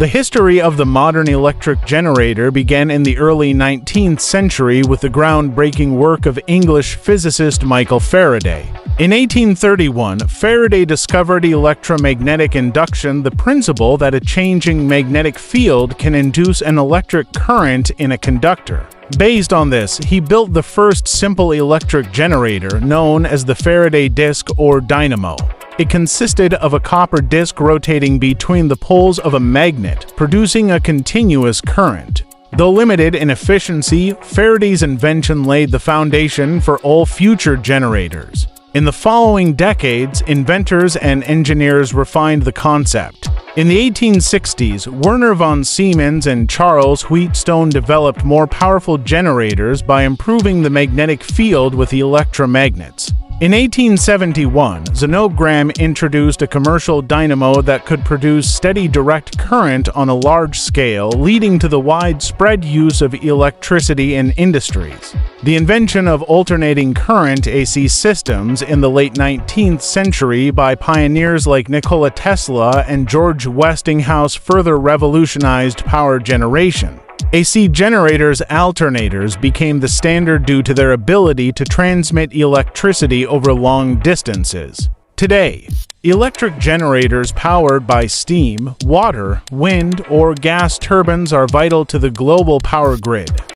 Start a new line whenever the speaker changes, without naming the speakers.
The history of the modern electric generator began in the early 19th century with the groundbreaking work of English physicist Michael Faraday. In 1831, Faraday discovered electromagnetic induction, the principle that a changing magnetic field can induce an electric current in a conductor. Based on this, he built the first simple electric generator known as the Faraday disk or dynamo. It consisted of a copper disc rotating between the poles of a magnet, producing a continuous current. Though limited in efficiency, Faraday's invention laid the foundation for all future generators. In the following decades, inventors and engineers refined the concept. In the 1860s, Werner von Siemens and Charles Wheatstone developed more powerful generators by improving the magnetic field with the electromagnets. In 1871, Zénobe Gramme introduced a commercial dynamo that could produce steady direct current on a large scale, leading to the widespread use of electricity in industries. The invention of alternating current AC systems in the late 19th century by pioneers like Nikola Tesla and George Westinghouse further revolutionized power generation. AC generators' alternators became the standard due to their ability to transmit electricity over long distances. Today, electric generators powered by steam, water, wind, or gas turbines are vital to the global power grid.